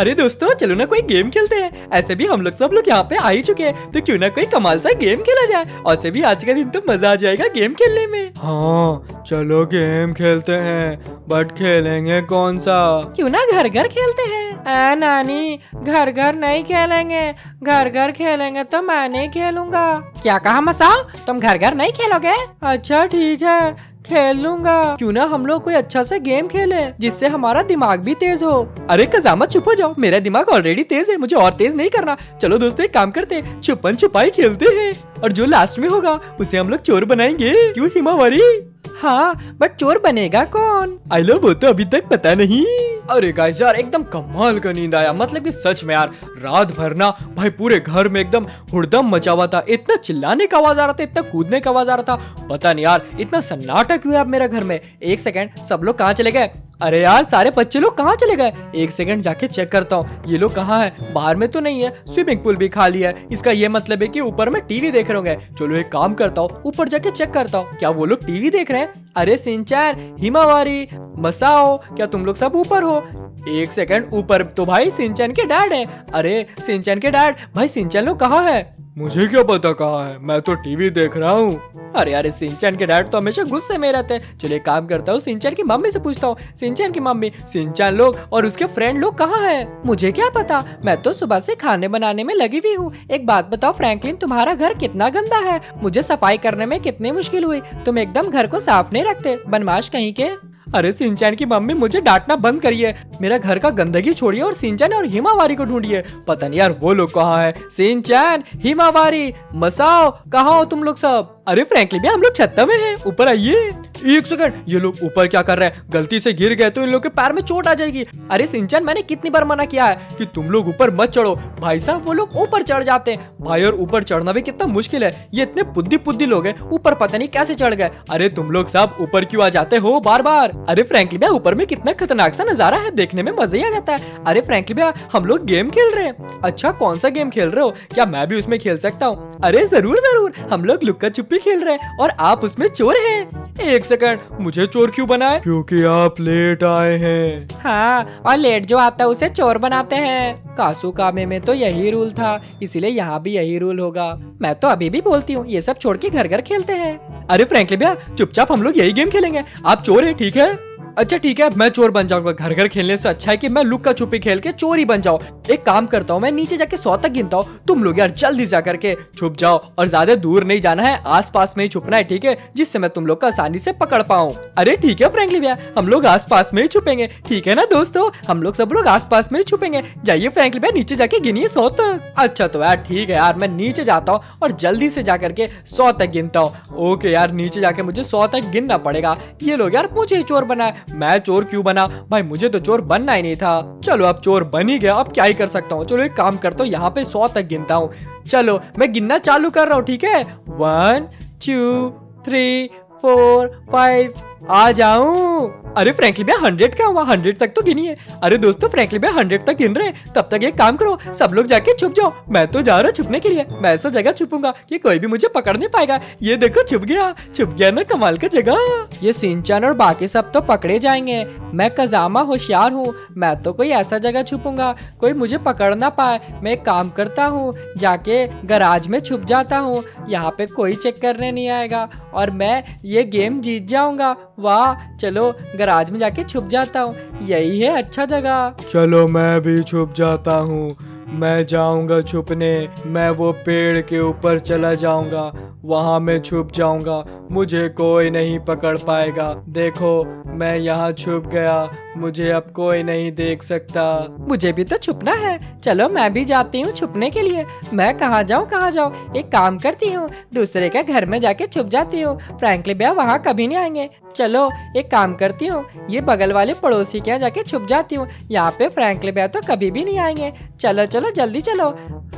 अरे दोस्तों चलो ना कोई गेम खेलते हैं। ऐसे भी हम लोग तो सब लोग यहाँ पे आ ही चुके हैं। तो क्यों ना कोई कमाल सा गेम खेला जाए और से भी आज का दिन तो मज़ा आ जाएगा गेम खेलने में। हाँ चलो गेम खेलते हैं बट खेलेंगे कौन सा? क्यों ना घर घर खेलते हैं। आ, नानी घर घर नहीं खेलेंगे। घर घर खेलेंगे तो मैं नहीं खेलूँगा। क्या कहा मसाओ? तुम घर घर नहीं खेलोगे? अच्छा ठीक है। खेल लूँगा क्यूँ ना हम लोग कोई अच्छा सा गेम खेले जिससे हमारा दिमाग भी तेज हो। अरे कजामा चुप हो जाओ। मेरा दिमाग ऑलरेडी तेज है मुझे और तेज नहीं करना। चलो दोस्तों एक काम करते छुपन छुपाई खेलते हैं। और जो लास्ट में होगा उसे हम लोग चोर बनाएँगे। क्यूँ हिमावरी? हाँ बट चोर बनेगा कौन? आई लो वो तो अभी तक पता नहीं। अरे गाइस यार, एकदम कमाल का नींद आया। मतलब कि सच में यार, रात भर ना भाई पूरे घर में एकदम हुड़दम मचा हुआ था। इतना चिल्लाने का आवाज़ आ रहा था, इतना कूदने का आवाज़ आ रहा था। पता नहीं यार, इतना सन्नाटा क्यों है अब मेरे घर में? एक सेकंड सब लोग कहाँ चले गए? अरे यार, सारे बच्चे लोग कहाँ चले गए? एक सेकंड जाके चेक करता हूँ। ये लोग कहाँ है? बाहर में तो नहीं है। स्विमिंग पूल भी खाली है। इसका ये मतलब है कि ऊपर में टीवी देख रहे चलो एक काम करता हूँ। ऊपर जाके चेक करता हूँ। क्या वो लोग टीवी देख रहे हैं? अरे सिंचैन हिमावारी, मसाओ, क्या तुम लोग सब ऊपर हो? एक सेकंड ऊपर तो भाई सिंचन के डैड है। अरे सिंचन के डैड, भाई सिंचन लोग कहाँ है? मुझे क्या पता कहाँ है? मैं तो टीवी देख रहा हूँ। अरे अरे सिंचन के डैड तो हमेशा गुस्से में रहते हैं। चलिए काम करता हूँ, सिंचन की मम्मी से पूछता हूँ। सिंचन की मम्मी, सिंचन लोग और उसके फ्रेंड लोग कहाँ है? मुझे क्या पता? मैं तो सुबह से खाने बनाने में लगी हुई हूँ। एक बात बताओ फ्रैंकलिन तुम्हारा घर कितना गंदा है? मुझे सफ़ाई करने में कितनी मुश्किल हुई? तुम एकदम घर को साफ़ नहीं रखते। बनमाश कहीं के? अरे, सिंचैन की मम्मी, मुझे डांटना बंद करिए। मेरा घर का गंदगी छोड़िए और सिंचैन और हिमावारी को ढूंढिए। पता नहीं यार, वो लोग कहाँ है? सिंचैन, हिमावारी, मसाओ, कहाँ हो तुम लोग सब? अरे, फ्रेंकली भैया हम लोग छत्ता में हैं। ऊपर आइए। एक सेकंड, ये लोग ऊपर क्या कर रहे हैं? गलती से गिर गए तो इन लोग के पैर में चोट आ जाएगी। अरे सिंचन, मैंने कितनी बार मना किया है कि तुम लोग ऊपर मत चढ़ो। भाई साहब, वो लोग ऊपर चढ़ जाते हैं। भाई, और ऊपर चढ़ना भी कितना मुश्किल है। ये इतने बुद्धि बुद्धि लोग हैं, ऊपर पता नहीं कैसे चढ़ गए। अरे तुम लोग साहब, ऊपर क्यों आ जाते हो बार बार अरे फ्रैंकली भैया, ऊपर में कितना खतरनाक सा नज़ारा है, देखने में मज़ा ही आ जाता है। अरे फ्रैंकली भैया, हम लोग गेम खेल रहे हैं। अच्छा कौन सा गेम खेल रहे हो? क्या मैं भी उसमें खेल सकता हूँ? अरे ज़रूर ज़रूर, हम लोग लुक्का छुपी खेल रहे हैं, और आप उसमें चोर हैं। एक सेकंड मुझे चोर क्यों बनाए? क्योंकि आप लेट आए हैं। हाँ और लेट जो आता है उसे चोर बनाते हैं। कासू कामे में तो यही रूल था इसीलिए यहाँ भी यही रूल होगा। मैं तो अभी भी बोलती हूँ ये सब छोड़ के घर घर खेलते हैं। अरे फ्रेंकली भैया चुपचाप हम लोग यही गेम खेलेंगे। आप चोर है ठीक है? अच्छा ठीक है, मैं चोर बन जाऊँगा घर घर खेलने से अच्छा है कि मैं लुक्का छुपी खेल के चोर बन जाऊँ। एक काम करता हूँ, मैं नीचे जाके सौ तक गिनता हूँ। तुम लोग यार जल्दी जा करके छुप जाओ और ज़्यादा दूर नहीं जाना है आस पास में ही छुपना है, ठीक है? जिससे मैं तुम लोग को आसानी से पकड़ पाऊँ। अरे, ठीक है, फ्रेंकली भैया, हम लोग आस पास में ही छुपेंगे, ठीक है ना दोस्तों? हम लोग सब लोग आस पास में ही छुपेंगे। जाइए फ्रेंकली भैया, नीचे जाके गिनिए सौ तक। अच्छा तो यार, ठीक है यार, मैं नीचे जाता हूँ और जल्दी से जा करके सौ तक गिनता हूँ। ओके यार, नीचे जाके मुझे सौ तक गिनना पड़ेगा। ये लोग यार, मुझे चोर बनाए मैं चोर क्यों बना? भाई, मुझे तो चोर बनना ही नहीं था। चलो, अब चोर बन ही गया। अब क्या ही कर सकता हूँ? चलो, एक काम करता हूँ, यहाँ पे सौ तक गिनता हूँ। चलो, मैं गिनना चालू कर रहा हूँ, ठीक है? One two three four five आ जाऊँ। अरे फ्रैंकली भैया हंड्रेड का हुआ? हंड्रेड तक तो गिनी है। अरे दोस्तों फ्रैंकली भैया हंड्रेड तक गिन रहे हैं। तब तक एक काम करो, सब लोग जाके छुप जाओ। मैं तो जा रहा छुपने के लिए। मैं ऐसा जगह छुपूँगा कि कोई भी मुझे पकड़ नहीं पाएगा। ये देखो, छुप गया। छुप गया ना, कमाल का जगह। ये सिंचन और बाकी सब तो पकड़े जाएँगे। मैं कजामा होशियार हूँ। मैं तो कोई ऐसा जगह छुपूँगा, कोई मुझे पकड़ ना पाए। मैं काम करता हूँ, जाके गराज में छुप जाता हूँ। यहाँ पे कोई चेक करने नहीं आएगा। और मैं ये गेम जीत जाऊँगा। वाह, चलो गराज में जाके छुप जाता हूँ। यही है अच्छा जगह। चलो, मैं भी छुप जाता हूँ। मैं जाऊँगा छुपने। मैं वो पेड़ के ऊपर चला जाऊँगा। वहाँ मैं छुप जाऊँगा, मुझे कोई नहीं पकड़ पाएगा। देखो, मैं यहाँ छुप गया, मुझे अब कोई नहीं देख सकता। मुझे भी तो छुपना है। चलो, मैं भी जाती हूँ छुपने के लिए। मैं कहाँ जाऊँ कहाँ जाऊँ? एक काम करती हूँ, दूसरे के घर में जाके छुप जाती हूँ। फ्रैंकली भैया वहाँ कभी नहीं आएँगे। चलो, एक काम करती हूँ, ये बगल वाले पड़ोसी के यहाँ जाके छुप जाती हूँ। यहाँ पे फ्रैंकली भैया तो कभी भी नहीं आएँगे। चलो चलो, जल्दी चलो।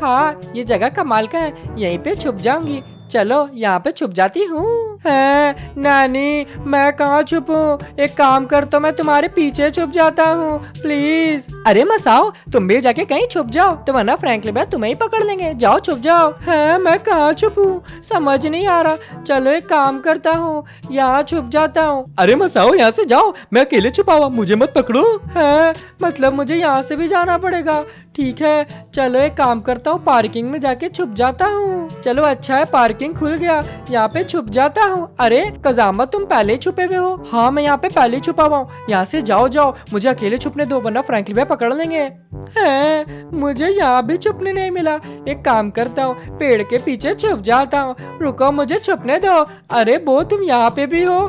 हाँ ये जगह कमाल का है। यहीं पे छुप जाऊँगी। चलो यहाँ पे छुप जाती हूँ। है? नानी मैं कहाँ छुपूं एक काम कर तो मैं तुम्हारे पीछे छुप जाता हूँ प्लीज़ अरे मसाओ तुम भी जाके कहीं छुप जाओ तो वरना फ्रैंकली भैया तुम्हें ही पकड़ लेंगे। जाओ छुप जाओ। है मैं कहाँ छुपूं समझ नहीं आ रहा। चलो एक काम करता हूँ यहाँ छुप जाता हूँ। अरे मसाओ यहाँ से जाओ मैं अकेले छुपा हुआ मुझे मत पकड़ो। है मतलब मुझे यहाँ से भी जाना पड़ेगा। ठीक है चलो एक काम करता हूँ पार्किंग में जाके छुप जाता हूँ। चलो अच्छा है पार्किंग खुल गया यहाँ पे छुप जाता हूँ। अरे कजामा तुम पहले छुपे हुए हो। हाँ मैं यहाँ पे पहले छुपा हुआ यहाँ से जाओ जाओ। मुझे अकेले छुपने दो, वरना फ्रैंकली भाई पकड़ लेंगे। है, मुझे यहाँ भी छुपने नहीं मिला। एक काम करता हूँ, पेड़ के पीछे छुप जाता हूँ। रुको, मुझे छुपने दो। अरे, वो तुम यहाँ पे भी हो।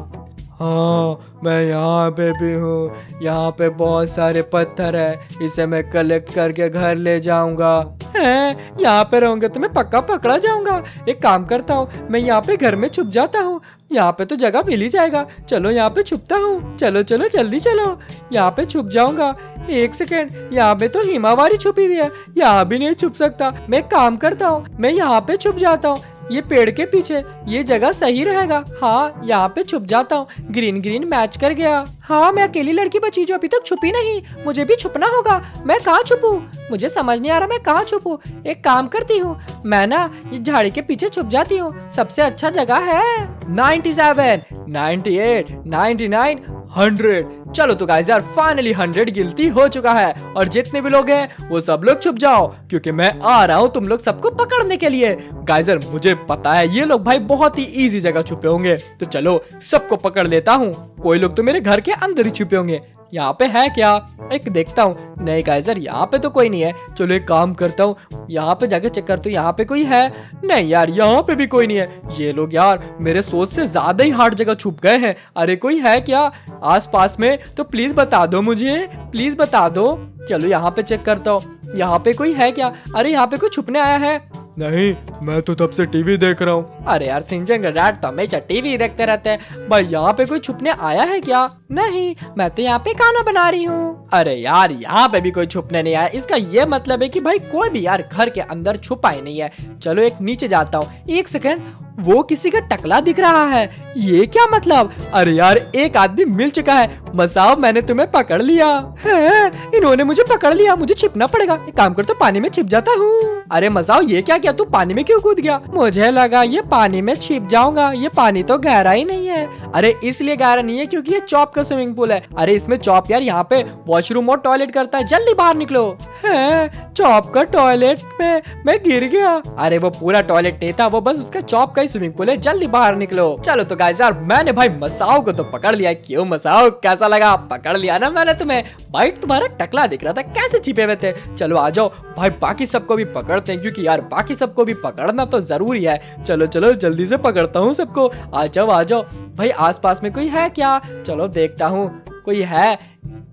हाँ मैं यहाँ पे भी हूँ। यहाँ पे बहुत सारे पत्थर है। इसे मैं कलेक्ट करके घर ले जाऊँगा। हैं? यहाँ पे रहूँगा तो मैं पक्का पकड़ा जाऊँगा। एक काम करता हूँ, मैं यहाँ पे घर में छुप जाता हूँ। यहाँ पे तो जगह मिल ही जाएगा। चलो यहाँ पे छुपता हूँ। चलो चलो, जल्दी चलो। यहाँ पे छुप जाऊँगा। एक सेकेंड यहाँ पे तो हिमावारी छुपी हुई है। यहाँ भी नहीं छुप सकता। मैं काम करता हूँ, मैं यहाँ पे छुप जाता हूँ। ये पेड़ के पीछे ये जगह सही रहेगा। हाँ यहाँ पे छुप जाता हूँ। ग्रीन ग्रीन मैच कर गया। हाँ मैं अकेली लड़की बची जो अभी तक छुपी नहीं। मुझे भी छुपना होगा। मैं कहाँ छुपू? मुझे समझ नहीं आ रहा मैं कहाँ छुपू। एक काम करती हूँ। मैं ना ये झाड़ी के पीछे छुप जाती हूँ। सबसे अच्छा जगह है। 97, 98, 99, हंड्रेड चलो तो गाइस यार फाइनली हंड्रेड गिनती हो चुका है। और जितने भी लोग हैं, वो सब लोग छुप जाओ, क्योंकि मैं आ रहा हूँ तुम लोग सबको पकड़ने के लिए। गाइजर मुझे पता है, ये लोग भाई बहुत ही इजी जगह छुपे होंगे। तो चलो, सबको पकड़ लेता हूँ। कोई लोग तो मेरे घर के अंदर ही छुपे होंगे। यहाँ पे है क्या? एक देखता हूँ। नहीं गाइजर यहाँ पे तो कोई नहीं है। चलो एक काम करता हूँ। यहाँ पे जाके चेक करता हूँ, यहाँ पे कोई है? नहीं यार, यहाँ पे भी कोई नहीं है। ये लोग यार, मेरे सोच से ज़्यादा ही हार्ड जगह छुप गए हैं। अरे, कोई है क्या? आस पास में? तो प्लीज़ बता दो मुझे। प्लीज़ बता दो। चलो, यहाँ पे चेक करता हूँ। यहाँ पे कोई है क्या? अरे, यहाँ पे कोई छुपने आया है। नहीं, मैं तो तब से टीवी देख रहा हूँ। अरे यार, सिंजन गडाट तो हमेशा टीवी देखते रहते हैं। भाई, यहाँ पे कोई छुपने आया है क्या? नहीं, मैं तो यहाँ पे खाना बना रही हूँ। अरे यार, यहाँ पे भी कोई छुपने नहीं आया। इसका ये मतलब है कि भाई कोई भी यार घर के अंदर छुपा ही नहीं है। चलो एक नीचे जाता हूँ। एक सेकंड वो किसी का टकला दिख रहा है। ये क्या मतलब? अरे यार, एक आदमी मिल चुका है। मसाओ मैंने तुम्हें पकड़ लिया। है? इन्होंने मुझे पकड़ लिया। मुझे छिपना पड़ेगा। एक काम कर तो पानी में छिप जाता हूँ। अरे मसाओ ये क्या किया? तू पानी में क्यों कूद गया? मुझे लगा ये पानी में छिप जाऊँगा। ये पानी तो गहरा ही नहीं है। अरे इसलिए गहरा नहीं है क्योंकि ये चौप का स्विमिंग पूल है। अरे इसमें चौप यार, यहाँ पे वॉशरूम और टॉयलेट करता है। जल्दी बाहर निकलो। है? चौप का टॉयलेट में मैं गिर गया। अरे वो पूरा टॉयलेट नहीं था, वो बस उसका चौप का ही स्विमिंग पूल है जल्दी बाहर निकलो। चलो तो गाइस यार, मैंने भाई मसाओ को तो पकड़ लिया। क्यों मसाओ? कैसा लगा? पकड़ लिया ना मैंने तुम्हें। भाई, तुम्हारा टकला दिख रहा था। कैसे छिपे हुए थे? चलो आ जाओ। भाई, बाकी सबको भी पकड़ते हैं, क्योंकि यार, बाकी सबको भी पकड़ना तो ज़रूरी है। चलो चलो, जल्दी से पकड़ता हूँ सबको। आ जाओ आ जाओ। भाई, आसपास में कोई है क्या? चलो, देखता हूँ। कोई है?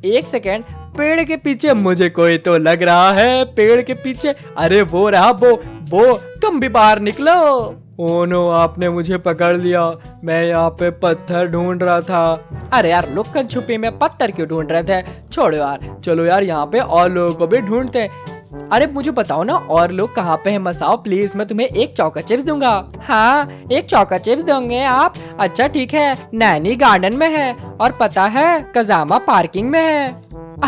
एक सेकेंड। पेड़ के पीछे मुझे कोई तो लग रहा है। पेड़ के पीछे। अरे, वो रहा वो वो तुम भी बाहर निकलो। ओ नो आपने मुझे पकड़ लिया। मैं यहाँ पे पत्थर ढूंढ रहा था। अरे यार लुक्कन छुपी में पत्थर क्यों ढूंढ रहे थे? छोड़ो यार। चलो यार, यहाँ पे और लोगों को भी ढूंढते अरे, मुझे बताओ ना, और लोग कहाँ पे हैं? मसाओ प्लीज़ मैं तुम्हें एक चौका चिप्स दूँगा। हाँ एक चौका चिप्स दोगे आप? अच्छा ठीक है। नैनी गार्डन में है, और पता है, कजामा पार्किंग में है।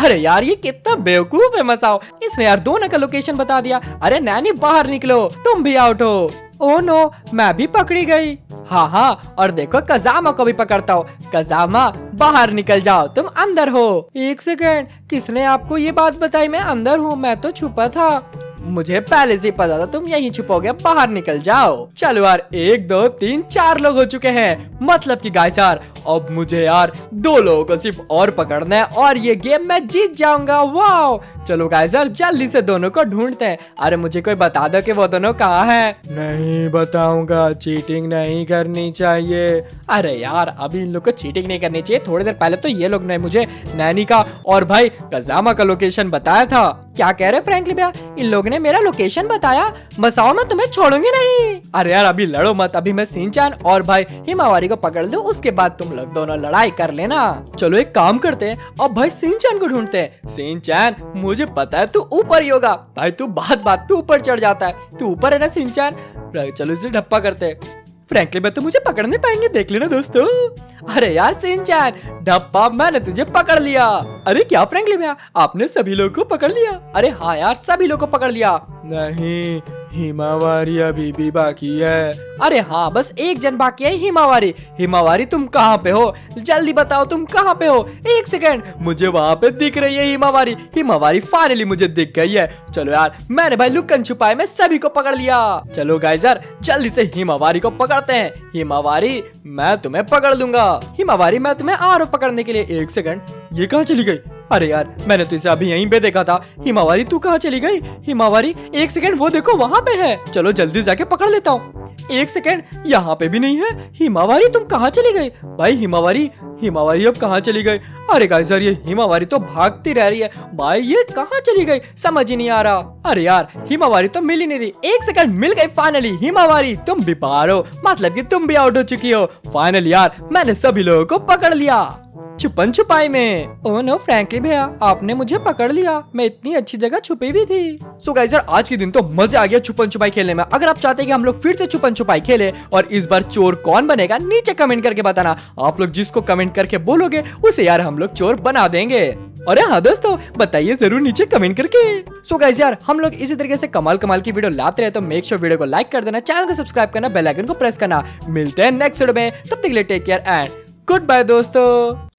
अरे यार, ये कितना बेवकूफ़ है, मसाओ। इसने यार दोनों का लोकेशन बता दिया। अरे, नैनी, बाहर निकलो। तुम भी आउट हो। ओ नो, मैं भी पकड़ी गई। हाँ हाँ और देखो कजामा को भी पकड़ता हो। कजामा, बाहर निकल जाओ, तुम अंदर हो। एक सेकेंड, किसने आपको ये बात बताई? मैं अंदर हूँ, मैं तो छुपा था। मुझे पहले से पता था, तुम यहीं छुपोगे, बाहर निकल जाओ। चलो यार, एक, दो, तीन, चार लोग हो चुके हैं। मतलब कि गाइस यार, अब मुझे यार दो लोगों को सिर्फ़ और पकड़ना है, और ये गेम मैं जीत जाऊँगा। वाओ चलो गाइस यार जल्दी से दोनों को ढूंढते हैं। अरे मुझे कोई बता दो कि वो दोनों कहाँ हैं? नहीं बताऊँगा चीटिंग नहीं करनी चाहिए। अरे यार अभी इन लोग को चीटिंग नहीं करनी चाहिए। थोड़ी देर पहले तो ये लोग ने मुझे नैनी का और भाई कजामा का लोकेशन बताया था। क्या कह रहे फ्रेंकली भैया? इन लोग ने मेरा लोकेशन बताया। बसाओ मैं तुम्हें छोड़ूँगी नहीं। अरे यार अभी लड़ो मत। अभी मैं सिंचान और भाई हिमावारी को पकड़ दू उसके बाद तुम लोग दोनों लड़ाई कर लेना। चलो एक काम करते हैं। अब भाई सिंचान को ढूंढते हैं। सिंचान मुझे पता है तू ऊपर ही होगा। भाई, तू बात बात पे ऊपर चढ़ जाता है। तू ऊपर है ना, सिंचान? चलो इसे ढप्पा करते फ्रैंकली मैं तो मुझे पकड़ नहीं पाएँगे। देख लेना दोस्तों। अरे यार, सिंचैन डब्बा मैंने तुझे पकड़ लिया। अरे क्या फ्रैंकली भैया? आपने सभी लोगों को पकड़ लिया? अरे हाँ यार, सभी लोग को पकड़ लिया। नहीं हिमावारी अभी भी बाकी है। अरे हाँ बस एक जन बाकी है हिमावारी। हिमावारी, तुम कहाँ पे हो? जल्दी बताओ, तुम कहाँ पे हो? एक सेकंड, मुझे वहाँ पे दिख रही है हिमावारी। हिमावारी फाइनली मुझे दिख गई है। चलो यार, मैंने भाई लुकन छुपाए, में सभी को पकड़ लिया। चलो गाइजर जल्दी से हिमावारी को पकड़ते हैं। हिमावारी, मैं तुम्हें पकड़ लूँगा। हिमावारी, मैं तुम्हें आ रहा पकड़ने के लिए एक सेकंड, ये कहाँ चली गई? अरे यार, मैंने तो इसे अभी यहीं पे देखा था। हिमावारी, तू कहाँ चली गई? हिमावारी, एक सेकंड, वो देखो, वहाँ पे है। चलो, जल्दी जाके पकड़ लेता हूँ। एक सेकंड, यहाँ पे भी नहीं है। हिमावारी, तुम कहाँ चली गई? भाई, हिमावारी हिमावारी अब कहाँ चली गई? अरे गाइस यार, ये हिमावारी तो भागती रह रही है। भाई, ये कहाँ चली गई? समझ ही नहीं आ रहा। अरे यार, हिमावारी तो मिल ही नहीं रही। एक सेकंड, मिल गई फाइनली हिमावारी, तुम भी पार हो। मतलब कि तुम भी आउट हो चुकी हो। फाइनली यार, मैंने सभी लोगों को पकड़ लिया। छुपन छुपाई में। ओ नो, फ्रैंकली भैया, आपने मुझे पकड़ लिया। मैं इतनी अच्छी जगह छुपी भी थी। सो गाइस यार, आज के दिन तो मज़े आ गया छुपन छुपाई खेलने में। अगर आप चाहते हैं कि हम लोग फिर से छुपन छुपाई खेले और इस बार चोर कौन बनेगा, नीचे कमेंट करके बताना। आप लोग जिसको कमेंट करके बोलोगे, उसे यार हम लोग चोर बना देंगे। अरे हाँ दोस्तों, बताइए ज़रूर नीचे कमेंट करके। सो गाइस यार, हम लोग इसी तरीके से कमाल कमाल की वीडियो लाते रहे तो मेक श्योर वीडियो को लाइक कर देना चैनल को सब्सक्राइब करना बेल आइकन को प्रेस करना। मिलते हैं नेक्स्ट वीडियो में, तब तक के लिए take care and good bye दोस्तों।